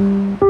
Mm-hmm.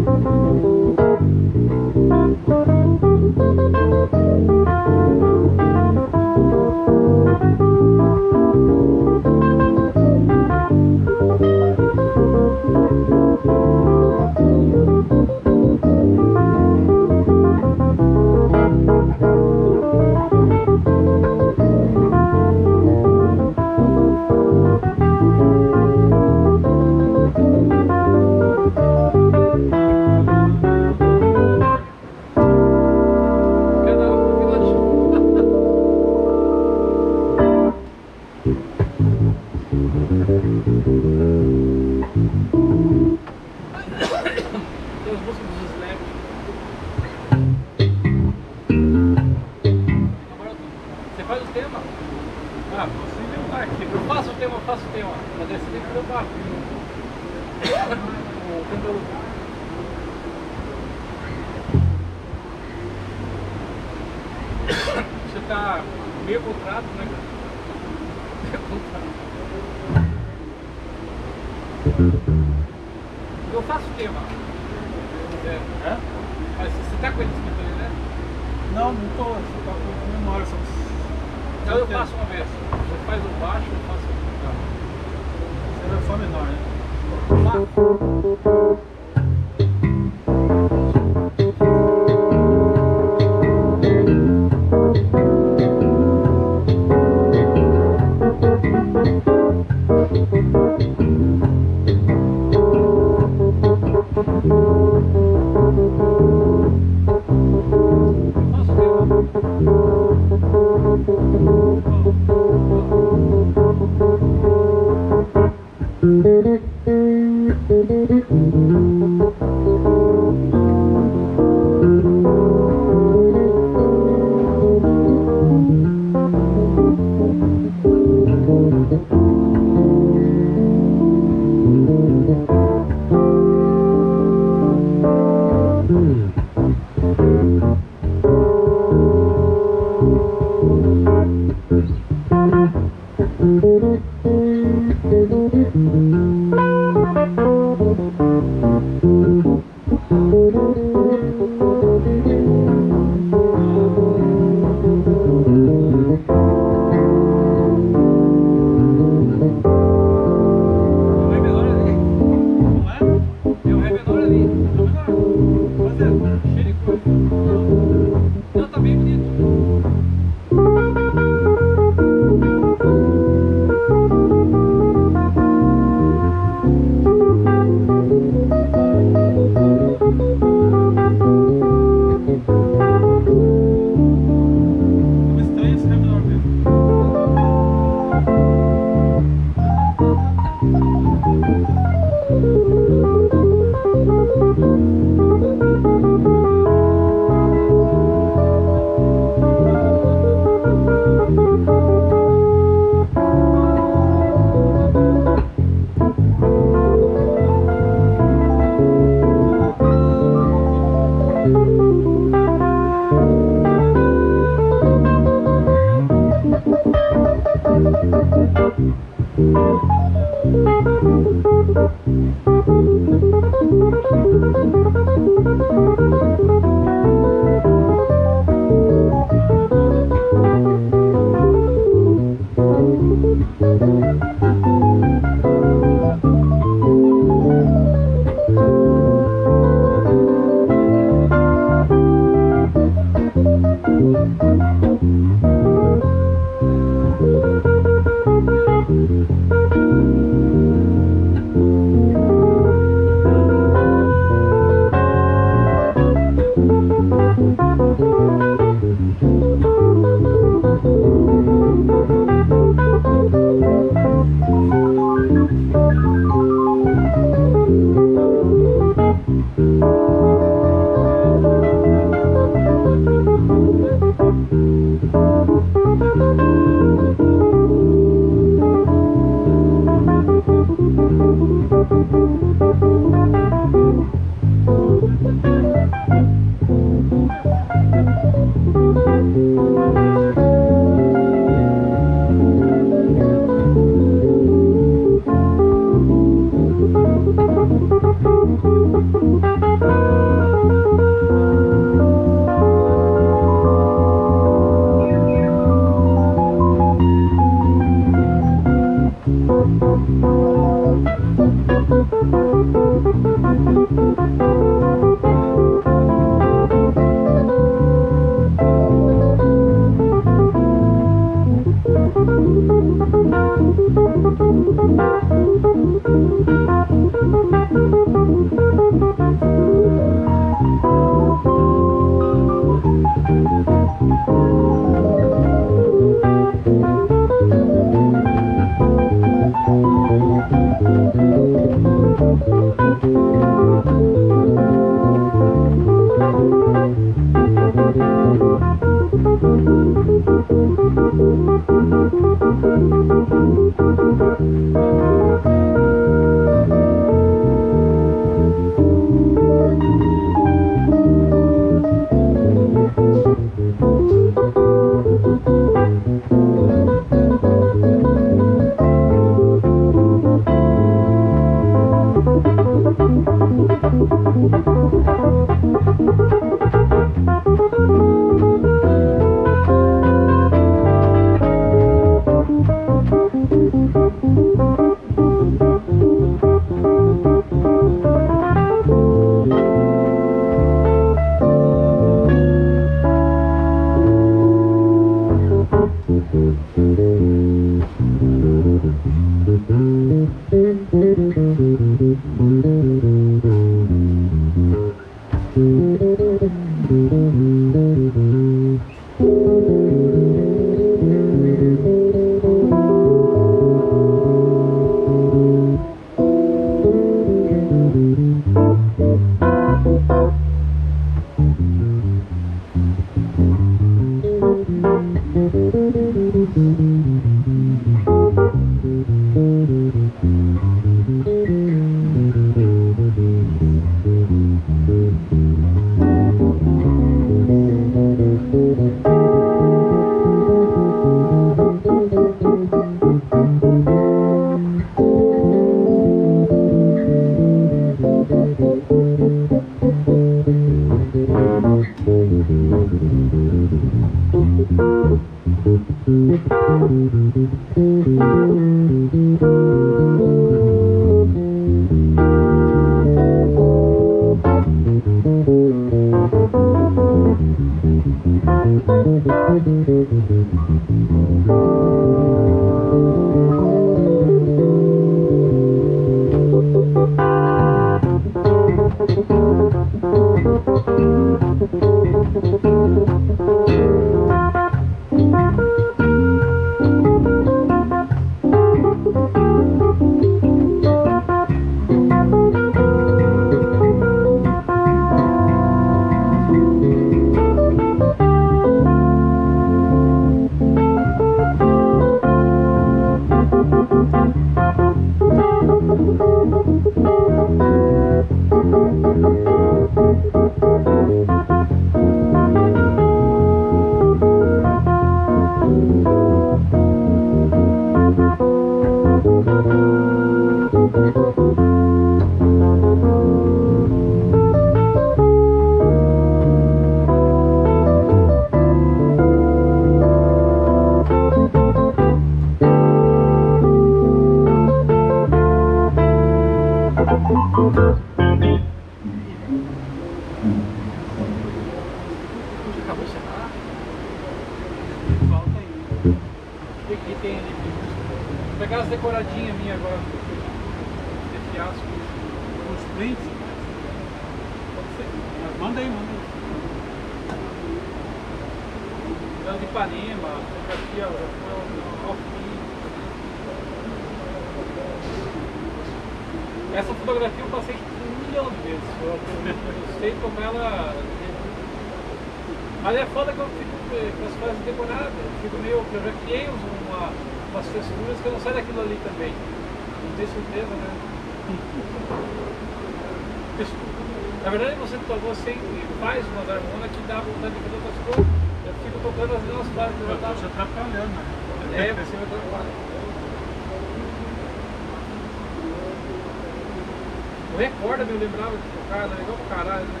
Era legal pra caralho, né?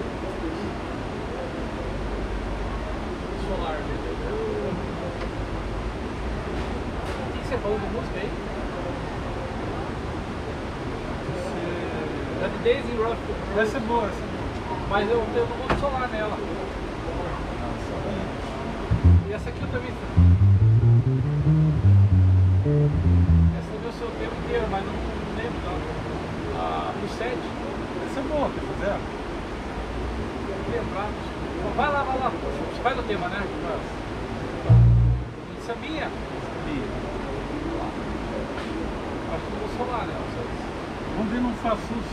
Solar, né? O que que você falou de música aí? A de Daisy Ruff. Essa é boa, essa é boa. Mas eu tenho um monte solar nela. Nossa. E essa aqui eu também. Essa eu sou o tempo inteiro, mas não, lembro não. Ah, no 7. Essa é boa, quer ela? Lembrar. Vai lá, vai lá. Você vai no tema, né? Isso é minha. Acho que eu vou solar isso. Vamos ver num Fasus.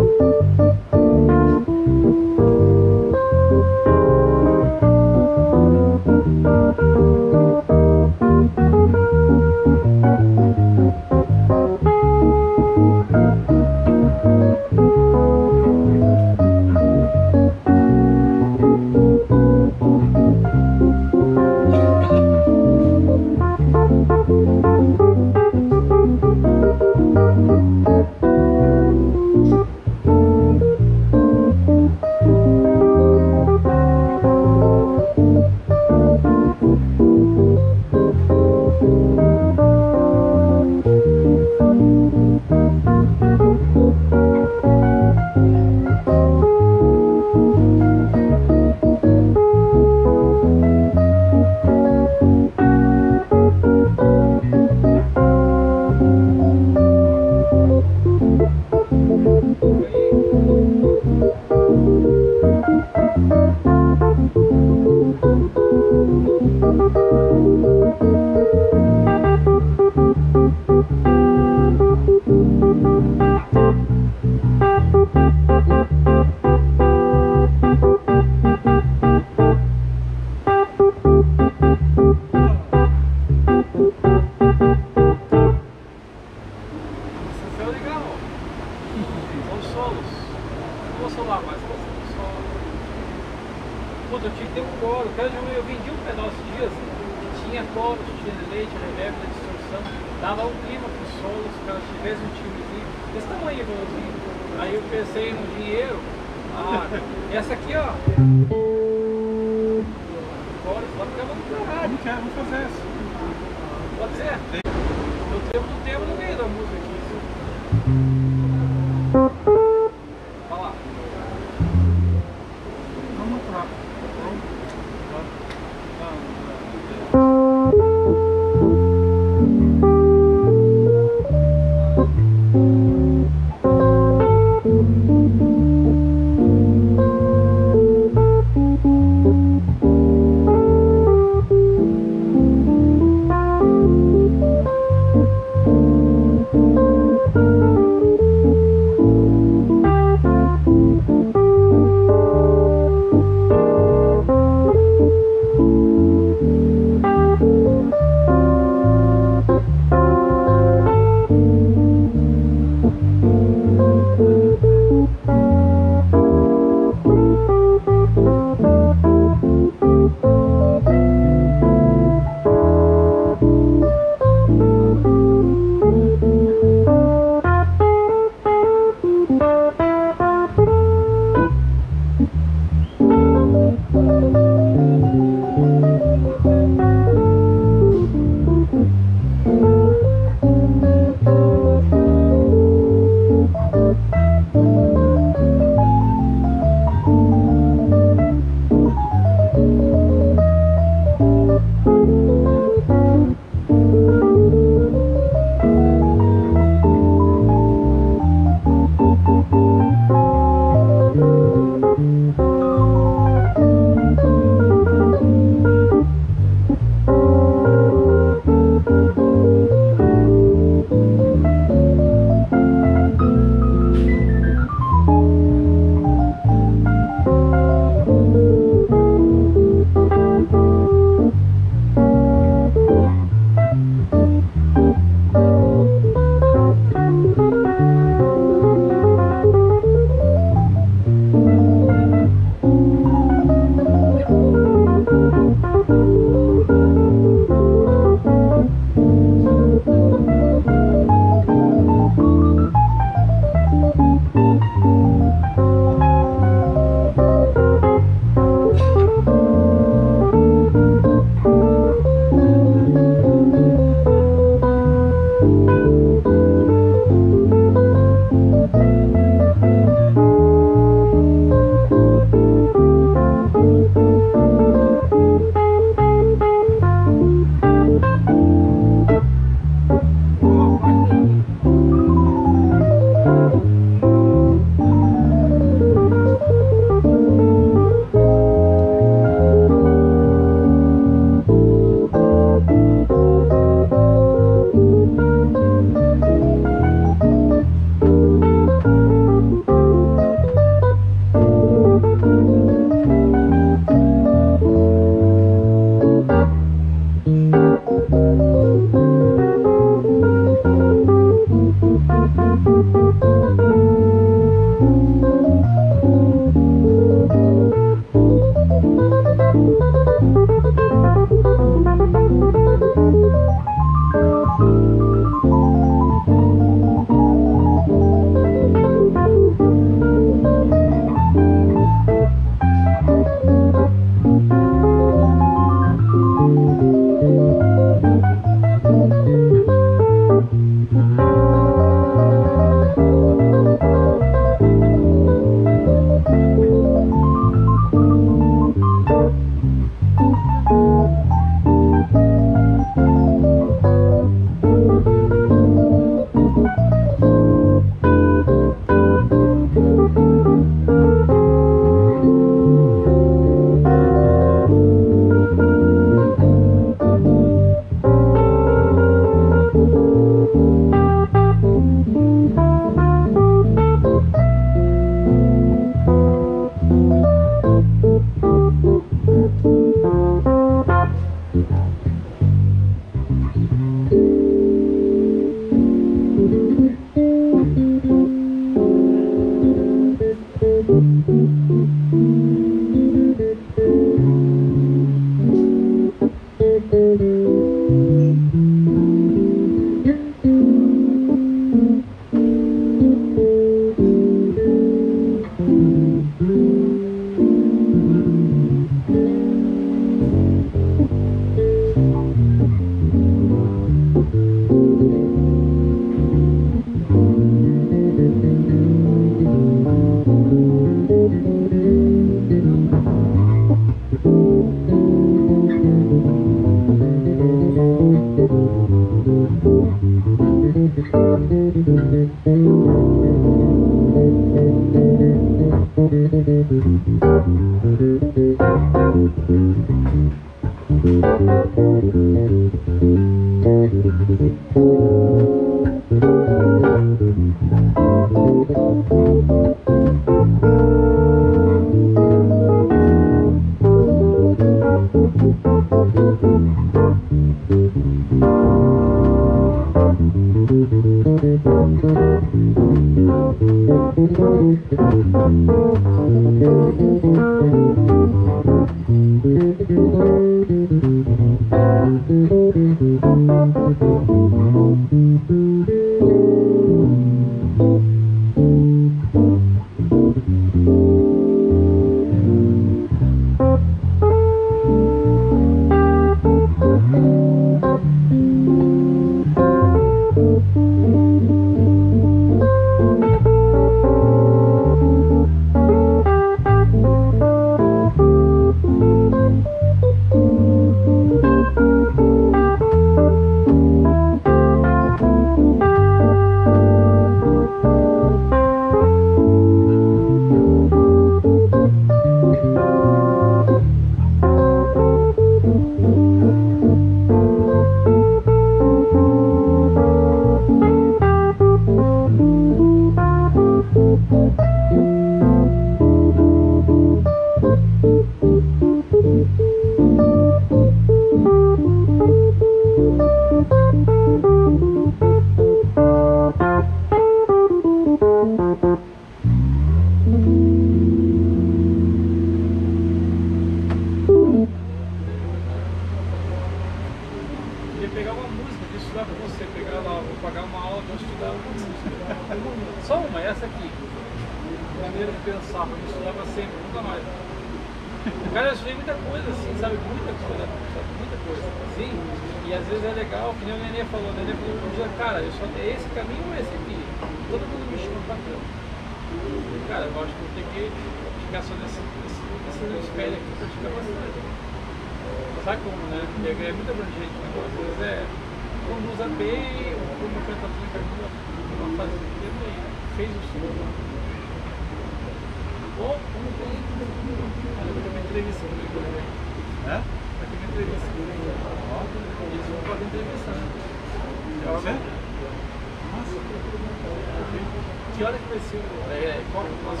aconteceu? É, é qual, nós,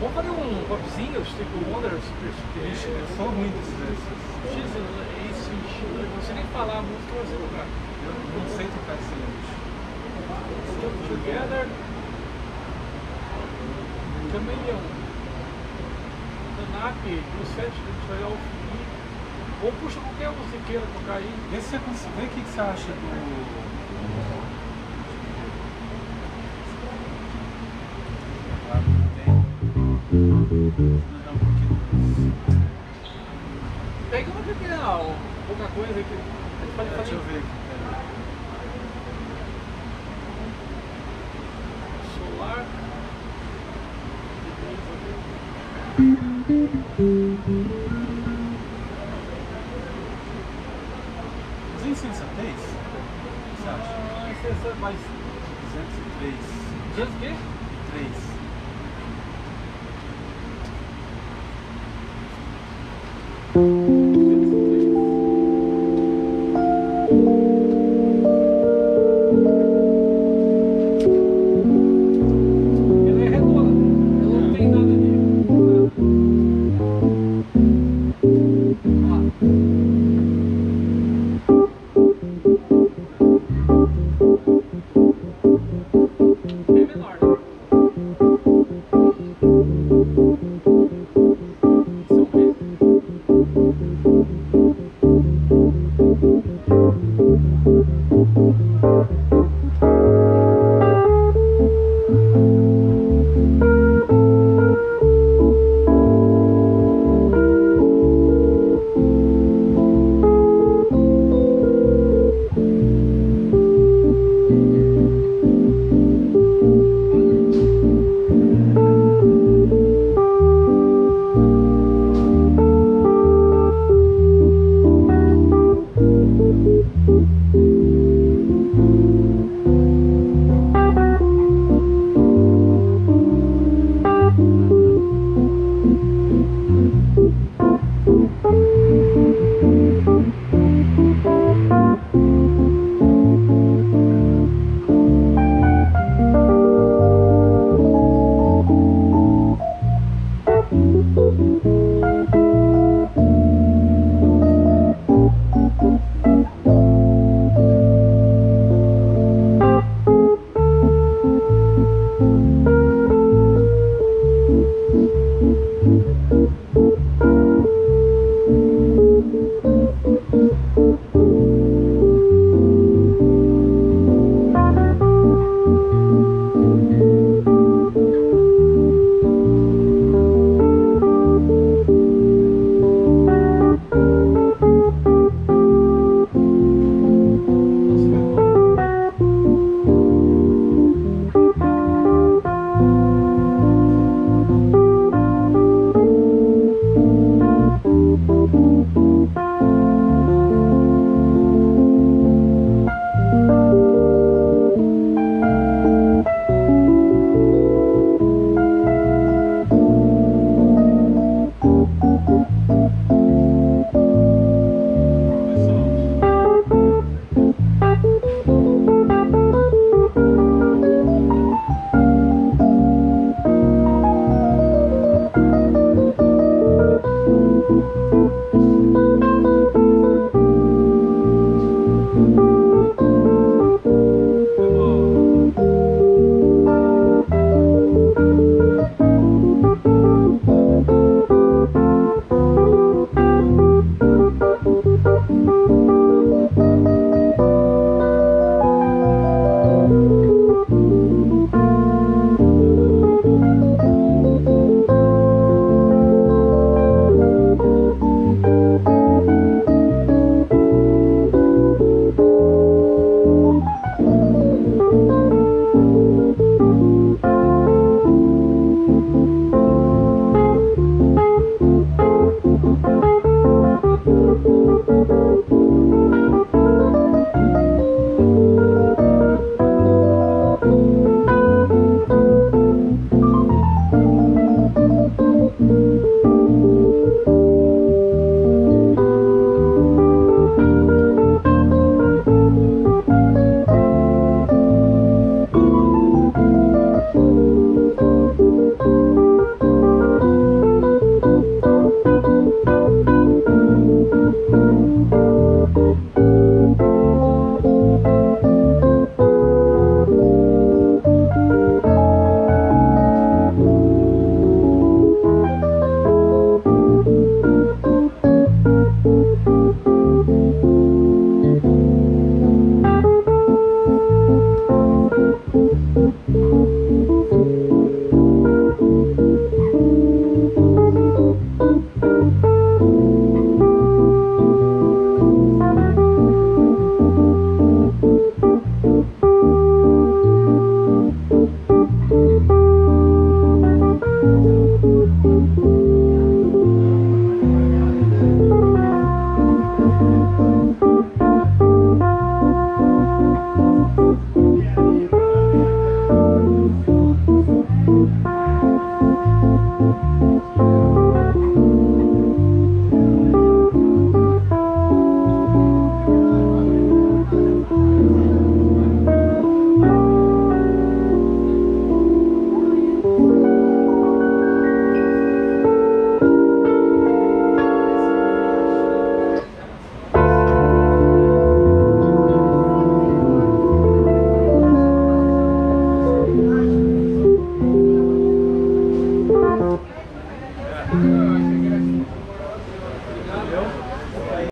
vamos fazer um popzinho, tipo Wonder Super Super. Vixe, é, são ruins né, esses. Jesus, é, isso, eu não sei nem falar a música, mas eu não tocar. Eu não sei tocar esse Still Together. Camaleão. É Tanap, do set do Trail of Me. Ou puxa qualquer musiqueira tocar aí. Vê se você consegue. Vê o que você acha do. Pega uma pequena, pouca coisa que pode É, Deixa eu fazer ver solar. Mas em sensatez? O que você acha? Ah, é mais 203. dias o quê? 3.